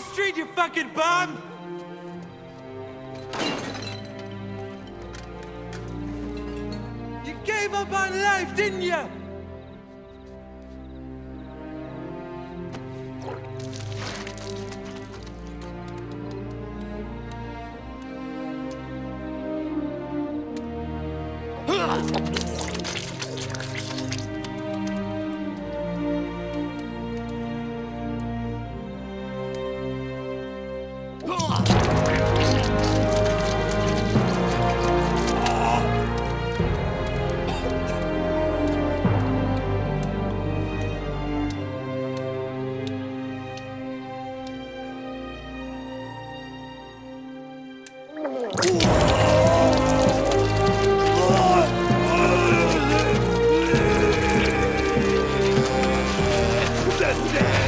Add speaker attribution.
Speaker 1: the street, you fucking bum! You gave up on life, didn't you?
Speaker 2: That's it!